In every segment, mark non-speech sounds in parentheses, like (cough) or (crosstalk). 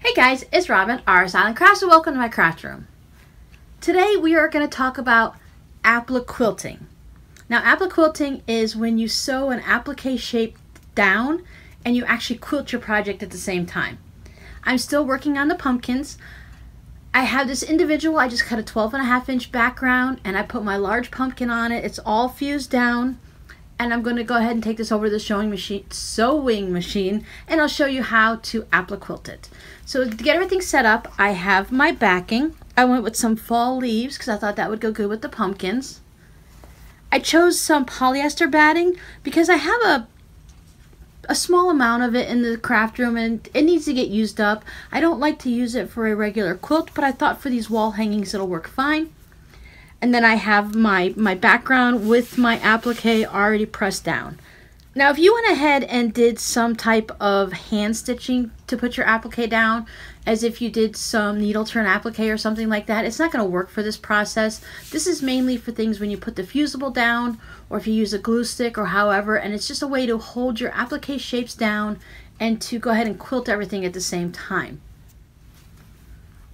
Hey guys, it's Robin, R Island Crafts, and welcome to my craft room. Today we are going to talk about applique quilting. Now applique quilting is when you sew an applique shape down and you actually quilt your project at the same time. I'm still working on the pumpkins. I have this individual, I just cut a 12 and a half inch background and I put my large pumpkin on it. It's all fused down and I'm going to go ahead and take this over to the sewing machine, sewing machine and I'll show you how to applique quilt it. So to get everything set up, I have my backing. I went with some fall leaves because I thought that would go good with the pumpkins. I chose some polyester batting because I have a a small amount of it in the craft room and it needs to get used up. I don't like to use it for a regular quilt, but I thought for these wall hangings it'll work fine. And then I have my, my background with my applique already pressed down. Now, if you went ahead and did some type of hand stitching to put your applique down, as if you did some needle turn applique or something like that, it's not going to work for this process. This is mainly for things when you put the fusible down or if you use a glue stick or however, and it's just a way to hold your applique shapes down and to go ahead and quilt everything at the same time.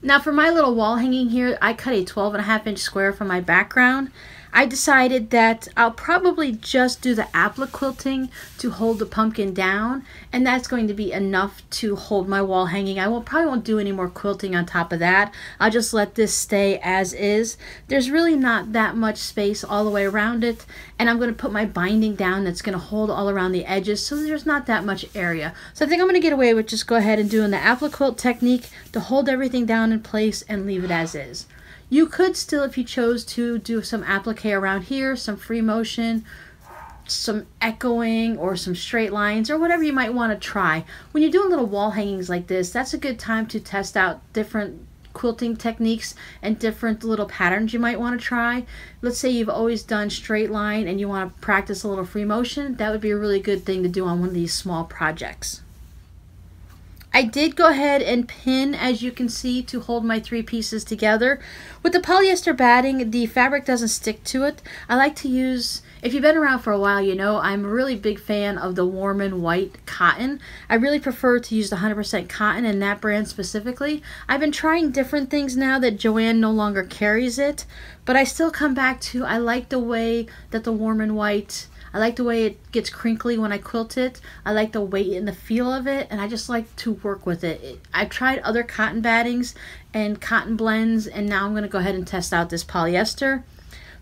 Now for my little wall hanging here, I cut a 12 and a half inch square for my background. I decided that I'll probably just do the applique quilting to hold the pumpkin down and that's going to be enough to hold my wall hanging. I will probably won't do any more quilting on top of that. I'll just let this stay as is. There's really not that much space all the way around it and I'm going to put my binding down that's going to hold all around the edges so there's not that much area. So I think I'm going to get away with just go ahead and doing the applique quilt technique to hold everything down in place and leave it as is. You could still, if you chose to, do some applique around here, some free motion, some echoing or some straight lines or whatever you might want to try. When you're doing little wall hangings like this, that's a good time to test out different quilting techniques and different little patterns you might want to try. Let's say you've always done straight line and you want to practice a little free motion. That would be a really good thing to do on one of these small projects. I did go ahead and pin, as you can see, to hold my three pieces together. With the polyester batting, the fabric doesn't stick to it. I like to use, if you've been around for a while, you know I'm a really big fan of the Warm and White cotton. I really prefer to use the 100% cotton and that brand specifically. I've been trying different things now that Joann no longer carries it, but I still come back to, I like the way that the Warm and White I like the way it gets crinkly when I quilt it. I like the weight and the feel of it, and I just like to work with it. I've tried other cotton battings and cotton blends, and now I'm going to go ahead and test out this polyester.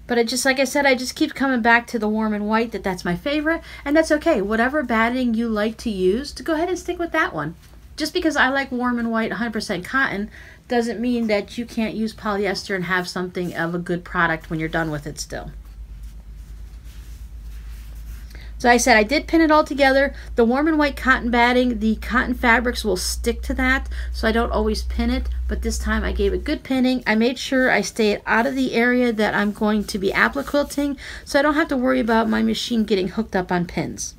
But it just, like I said, I just keep coming back to the warm and White that that's my favorite, and that's okay. Whatever batting you like to use, to go ahead and stick with that one. Just because I like warm and White 100% cotton doesn't mean that you can't use polyester and have something of a good product when you're done with it still. So I said I did pin it all together. The warm and White cotton batting, the cotton fabrics will stick to that, so I don't always pin it, but this time I gave it good pinning. I made sure I stayed out of the area that I'm going to be applique quilting, so I don't have to worry about my machine getting hooked up on pins.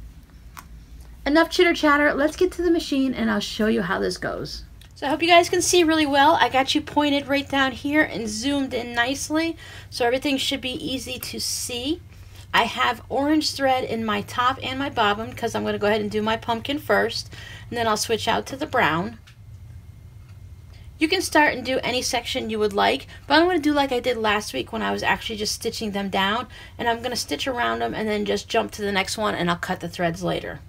Enough chitter chatter, let's get to the machine and I'll show you how this goes. So I hope you guys can see really well. I got you pointed right down here and zoomed in nicely, so everything should be easy to see. I have orange thread in my top and my bottom because I'm going to go ahead and do my pumpkin first and then I'll switch out to the brown. You can start and do any section you would like, but I'm going to do like I did last week when I was actually just stitching them down and I'm going to stitch around them and then just jump to the next one and I'll cut the threads later.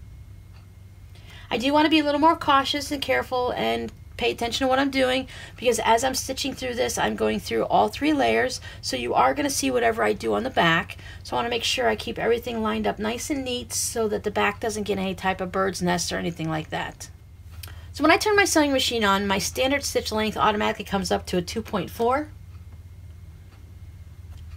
I do want to be a little more cautious and careful and pay attention to what I'm doing because as I'm stitching through this I'm going through all three layers. So you are going to see whatever I do on the back. So I want to make sure I keep everything lined up nice and neat so that the back doesn't get any type of bird's nest or anything like that. So when I turn my sewing machine on my standard stitch length automatically comes up to a 2.4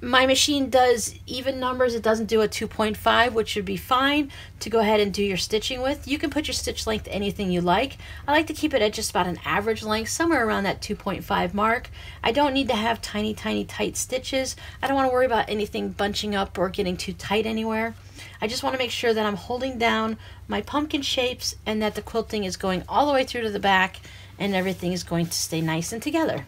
my machine does even numbers. It doesn't do a 2.5, which should be fine to go ahead and do your stitching with. You can put your stitch length anything you like. I like to keep it at just about an average length, somewhere around that 2.5 mark. I don't need to have tiny, tiny, tight stitches. I don't want to worry about anything bunching up or getting too tight anywhere. I just want to make sure that I'm holding down my pumpkin shapes and that the quilting is going all the way through to the back and everything is going to stay nice and together.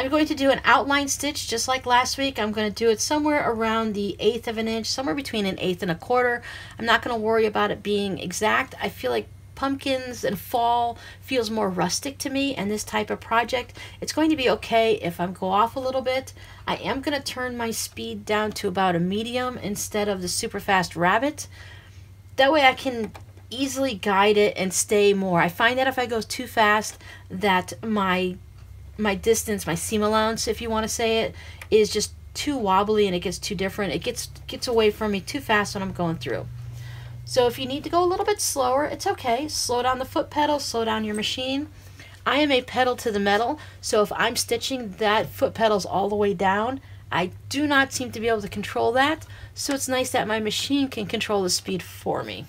I'm going to do an outline stitch just like last week. I'm going to do it somewhere around the eighth of an inch, somewhere between an eighth and a quarter. I'm not going to worry about it being exact. I feel like pumpkins and fall feels more rustic to me and this type of project, it's going to be okay if I go off a little bit. I am going to turn my speed down to about a medium instead of the super fast rabbit. That way I can easily guide it and stay more. I find that if I go too fast that my my distance, my seam allowance, if you want to say it, is just too wobbly and it gets too different. It gets gets away from me too fast when I'm going through. So if you need to go a little bit slower, it's okay. Slow down the foot pedal, slow down your machine. I am a pedal to the metal, so if I'm stitching that foot pedal's all the way down, I do not seem to be able to control that, so it's nice that my machine can control the speed for me.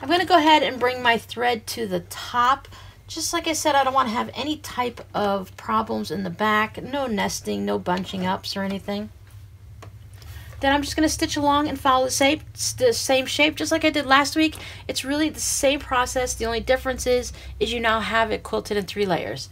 I'm going to go ahead and bring my thread to the top just like I said, I don't want to have any type of problems in the back. No nesting, no bunching ups or anything. Then I'm just going to stitch along and follow the same, the same shape just like I did last week. It's really the same process. The only difference is, is you now have it quilted in three layers.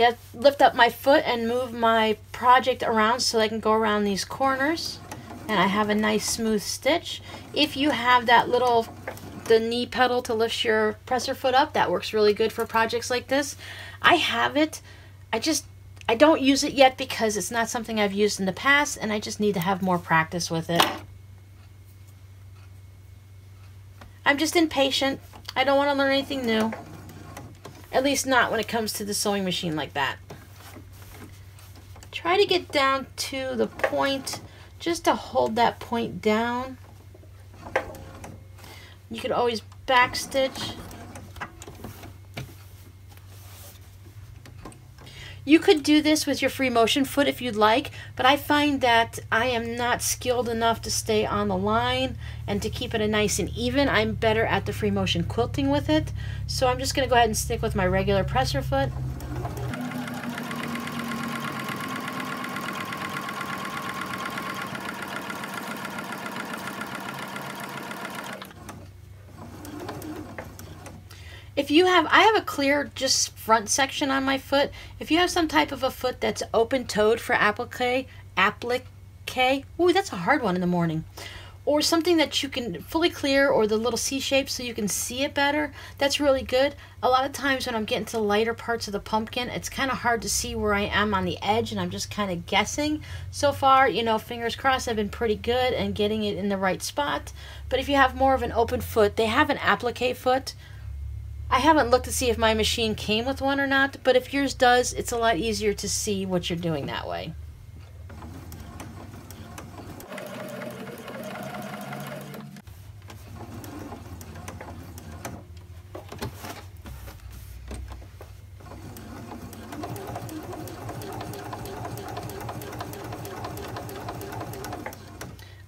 Get lift up my foot and move my project around so I can go around these corners and I have a nice smooth stitch. If you have that little the knee pedal to lift your presser foot up, that works really good for projects like this. I have it. I just I don't use it yet because it's not something I've used in the past and I just need to have more practice with it. I'm just impatient. I don't want to learn anything new. At least not when it comes to the sewing machine like that. Try to get down to the point just to hold that point down. You could always back You could do this with your free motion foot if you'd like, but I find that I am not skilled enough to stay on the line and to keep it a nice and even. I'm better at the free motion quilting with it. So I'm just going to go ahead and stick with my regular presser foot. If you have, I have a clear just front section on my foot. If you have some type of a foot that's open-toed for applique, applique, ooh, that's a hard one in the morning, or something that you can fully clear or the little C shape so you can see it better, that's really good. A lot of times when I'm getting to lighter parts of the pumpkin, it's kind of hard to see where I am on the edge and I'm just kind of guessing. So far, you know, fingers crossed, I've been pretty good and getting it in the right spot. But if you have more of an open foot, they have an applique foot, I haven't looked to see if my machine came with one or not, but if yours does, it's a lot easier to see what you're doing that way.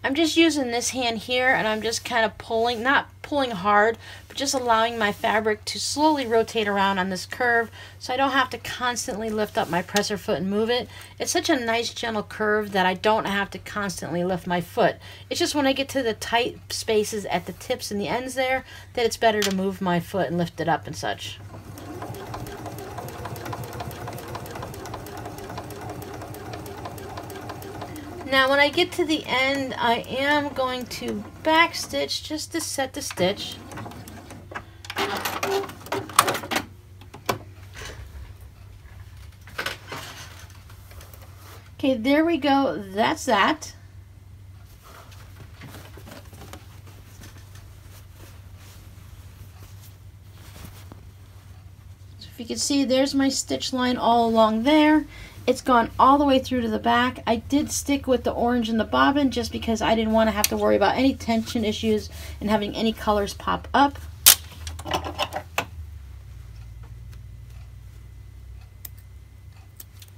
I'm just using this hand here and I'm just kind of pulling, not pulling hard, just allowing my fabric to slowly rotate around on this curve so I don't have to constantly lift up my presser foot and move it. It's such a nice gentle curve that I don't have to constantly lift my foot. It's just when I get to the tight spaces at the tips and the ends there that it's better to move my foot and lift it up and such. Now when I get to the end, I am going to back stitch just to set the stitch. Okay, there we go. That's that. So if you can see, there's my stitch line all along there. It's gone all the way through to the back. I did stick with the orange and the bobbin just because I didn't want to have to worry about any tension issues and having any colors pop up.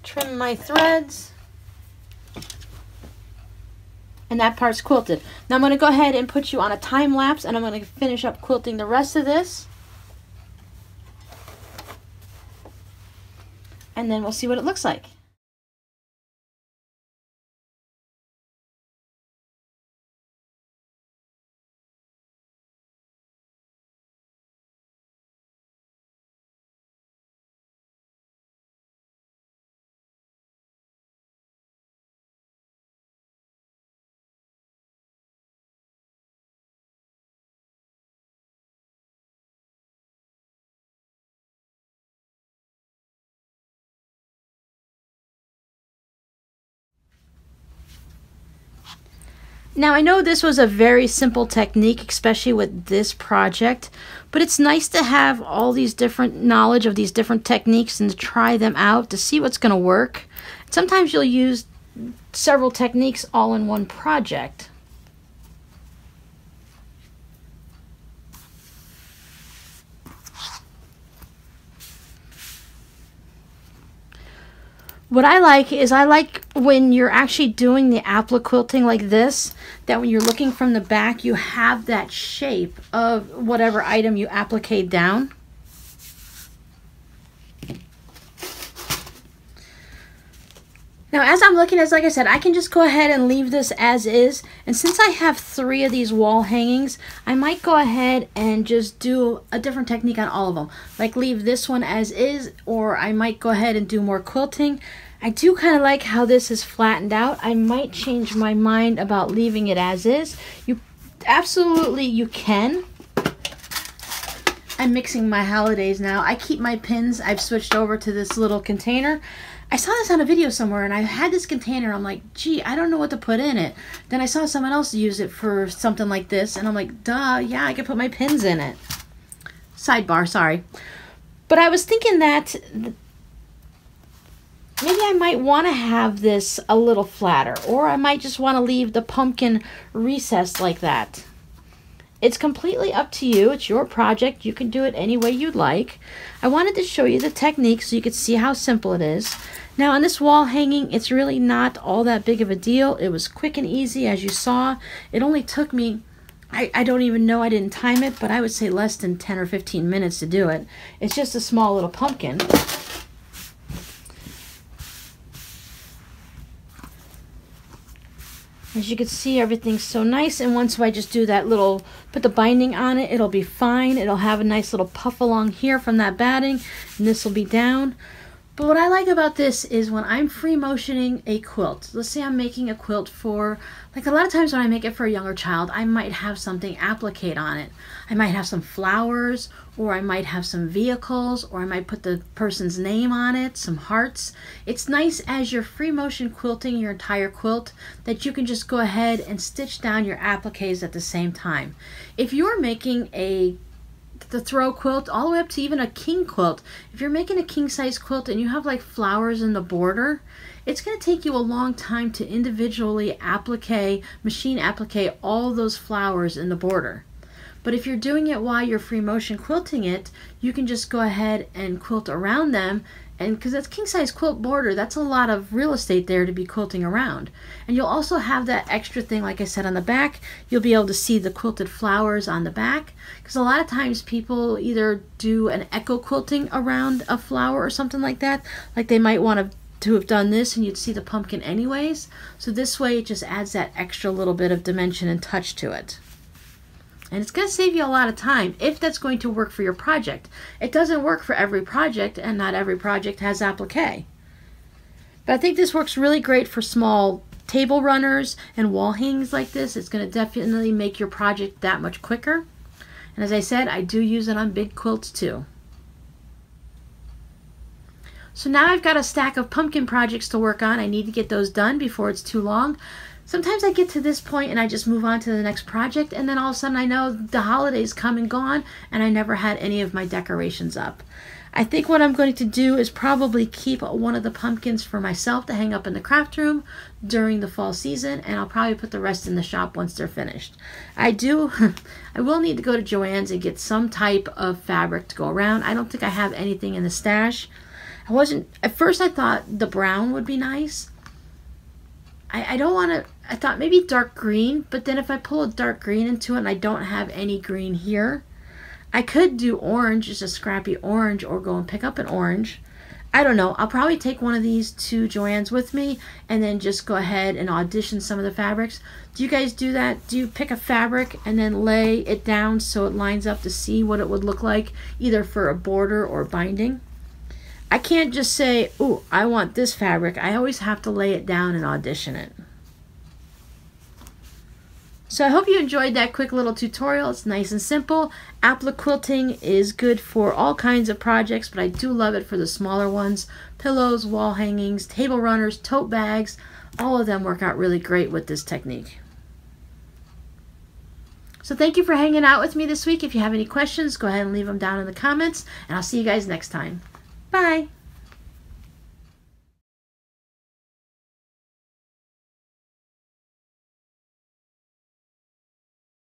Trim my threads. And that part's quilted. Now I'm going to go ahead and put you on a time lapse and I'm going to finish up quilting the rest of this. And then we'll see what it looks like. Now I know this was a very simple technique, especially with this project, but it's nice to have all these different knowledge of these different techniques and to try them out to see what's going to work. Sometimes you'll use several techniques all in one project. What I like is I like when you're actually doing the applique quilting like this, that when you're looking from the back, you have that shape of whatever item you applique down. Now, as I'm looking at, like I said, I can just go ahead and leave this as is. And since I have three of these wall hangings, I might go ahead and just do a different technique on all of them. Like leave this one as is, or I might go ahead and do more quilting. I do kind of like how this is flattened out. I might change my mind about leaving it as is. You absolutely you can. I'm mixing my holidays now. I keep my pins. I've switched over to this little container. I saw this on a video somewhere and I had this container. I'm like, gee, I don't know what to put in it. Then I saw someone else use it for something like this and I'm like, duh, yeah, I can put my pins in it. Sidebar, sorry. But I was thinking that maybe I might want to have this a little flatter or I might just want to leave the pumpkin recessed like that. It's completely up to you. It's your project. You can do it any way you'd like. I wanted to show you the technique so you could see how simple it is. Now on this wall hanging, it's really not all that big of a deal. It was quick and easy as you saw. It only took me, I, I don't even know, I didn't time it, but I would say less than 10 or 15 minutes to do it. It's just a small little pumpkin. As you can see, everything's so nice. And once I just do that little, put the binding on it, it'll be fine. It'll have a nice little puff along here from that batting. And this will be down. But what I like about this is when I'm free motioning a quilt, let's say I'm making a quilt for, like a lot of times when I make it for a younger child, I might have something applique on it. I might have some flowers, or I might have some vehicles, or I might put the person's name on it, some hearts. It's nice as you're free motion quilting your entire quilt that you can just go ahead and stitch down your appliques at the same time. If you're making a the throw quilt all the way up to even a king quilt. If you're making a king size quilt and you have like flowers in the border, it's going to take you a long time to individually applique, machine applique all those flowers in the border. But if you're doing it while you're free motion quilting it, you can just go ahead and quilt around them and because that's king size quilt border that's a lot of real estate there to be quilting around. And you'll also have that extra thing like i said on the back. You'll be able to see the quilted flowers on the back. Because a lot of times people either do an echo quilting around a flower or something like that. Like they might want to to have done this and you'd see the pumpkin anyways. So this way it just adds that extra little bit of dimension and touch to it and it's going to save you a lot of time if that's going to work for your project. It doesn't work for every project, and not every project has applique. But I think this works really great for small table runners and wall hangings like this. It's going to definitely make your project that much quicker. And as I said, I do use it on big quilts too. So now I've got a stack of pumpkin projects to work on. I need to get those done before it's too long. Sometimes I get to this point and I just move on to the next project and then all of a sudden I know the holidays come and gone and I never had any of my decorations up. I think what I'm going to do is probably keep one of the pumpkins for myself to hang up in the craft room during the fall season and I'll probably put the rest in the shop once they're finished. I do, (laughs) I will need to go to Joann's and get some type of fabric to go around. I don't think I have anything in the stash. I wasn't, at first I thought the brown would be nice. I, I don't want to I thought maybe dark green, but then if I pull a dark green into it and I don't have any green here, I could do orange, just a scrappy orange, or go and pick up an orange. I don't know. I'll probably take one of these to Joann's with me and then just go ahead and audition some of the fabrics. Do you guys do that? Do you pick a fabric and then lay it down so it lines up to see what it would look like either for a border or binding? I can't just say, oh, I want this fabric. I always have to lay it down and audition it. So I hope you enjoyed that quick little tutorial. It's nice and simple. Applique quilting is good for all kinds of projects, but I do love it for the smaller ones. Pillows, wall hangings, table runners, tote bags, all of them work out really great with this technique. So thank you for hanging out with me this week. If you have any questions, go ahead and leave them down in the comments, and I'll see you guys next time. Bye.